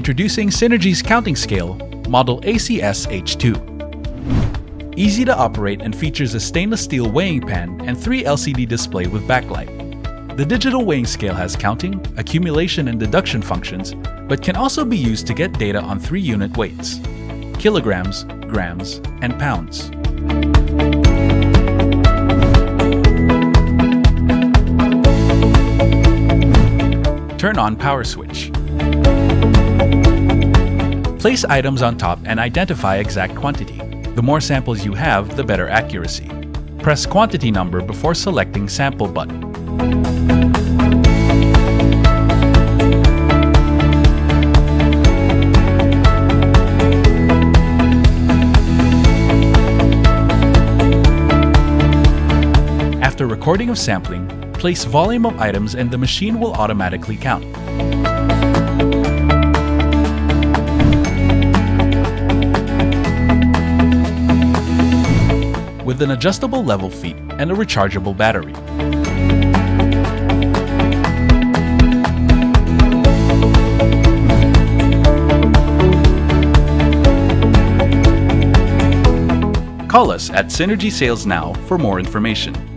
Introducing Synergy's counting scale, model ACS H2. Easy to operate and features a stainless steel weighing pan and three LCD display with backlight. The digital weighing scale has counting, accumulation and deduction functions, but can also be used to get data on three unit weights, kilograms, grams, and pounds. Turn on power switch. Place items on top and identify exact quantity. The more samples you have, the better accuracy. Press quantity number before selecting sample button. After recording of sampling, place volume of items and the machine will automatically count. With an adjustable level feet and a rechargeable battery. Call us at Synergy Sales Now for more information.